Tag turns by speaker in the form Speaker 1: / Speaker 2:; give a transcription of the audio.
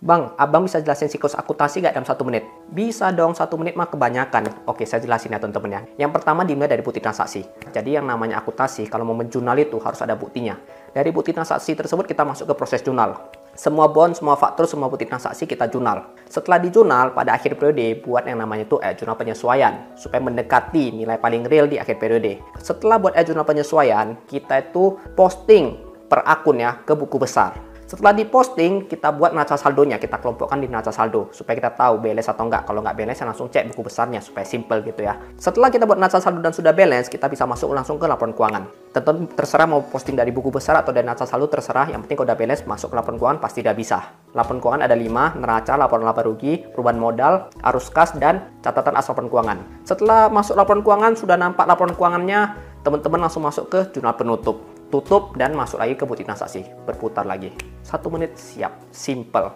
Speaker 1: Bang, abang bisa jelasin siklus akuntansi nggak dalam satu menit? Bisa dong, satu menit mah kebanyakan. Oke, saya jelasin ya teman-teman ya. Yang pertama dimulai dari bukti transaksi. Jadi yang namanya akuntansi, kalau mau menjurnal itu harus ada buktinya. Dari bukti transaksi tersebut kita masuk ke proses jurnal. Semua bond, semua faktur, semua bukti transaksi kita jurnal. Setelah di jurnal, pada akhir periode buat yang namanya itu eh, jurnal penyesuaian supaya mendekati nilai paling real di akhir periode. Setelah buat eh, jurnal penyesuaian, kita itu posting per akun ya ke buku besar. Setelah diposting, kita buat neraca saldonya, kita kelompokkan di neraca saldo supaya kita tahu balance atau enggak. Kalau enggak balance, langsung cek buku besarnya supaya simple gitu ya. Setelah kita buat neraca saldo dan sudah balance, kita bisa masuk langsung ke laporan keuangan. Tentu terserah mau posting dari buku besar atau dari neraca saldo terserah. Yang penting kalau udah balance masuk ke laporan keuangan pasti udah bisa. Laporan keuangan ada 5, neraca, laporan laba rugi, perubahan modal, arus kas dan catatan laporan keuangan. Setelah masuk laporan keuangan sudah nampak laporan keuangannya, teman-teman langsung masuk ke jurnal penutup tutup dan masuk lagi ke bukti transaksi berputar lagi. Satu menit siap. Simple